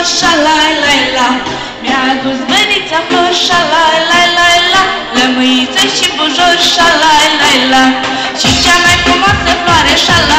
flori, șalai, la, la Mi-a adus mărița flori, șalai, la, la, la Lămâiță și bujor, șalai, la, la Și cea mai frumoasă floare, șalai